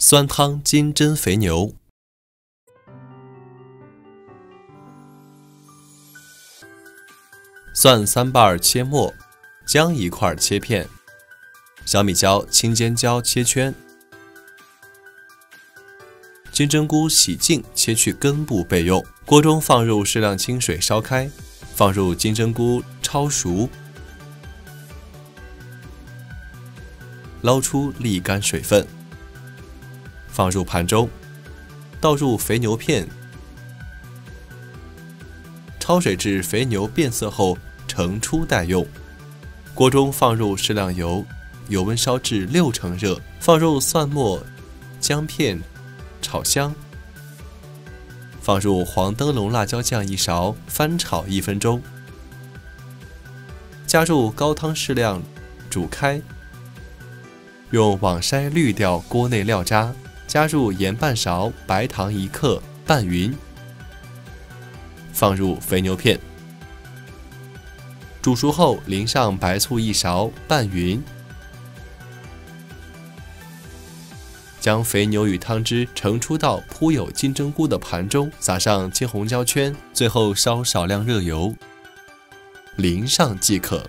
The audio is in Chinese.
酸汤金针肥牛，蒜三瓣切末，姜一块切片，小米椒、青尖椒切圈，金针菇洗净切去根部备用。锅中放入适量清水烧开，放入金针菇焯熟，捞出沥干水分。放入盘中，倒入肥牛片，焯水至肥牛变色后盛出待用。锅中放入适量油，油温烧至六成热，放入蒜末、姜片，炒香。放入黄灯笼辣椒酱一勺，翻炒一分钟。加入高汤适量，煮开。用网筛滤掉锅内料渣。加入盐半勺，白糖一克，拌匀。放入肥牛片，煮熟后淋上白醋一勺，拌匀。将肥牛与汤汁盛出到铺有金针菇的盘中，撒上青红椒圈，最后烧少量热油，淋上即可。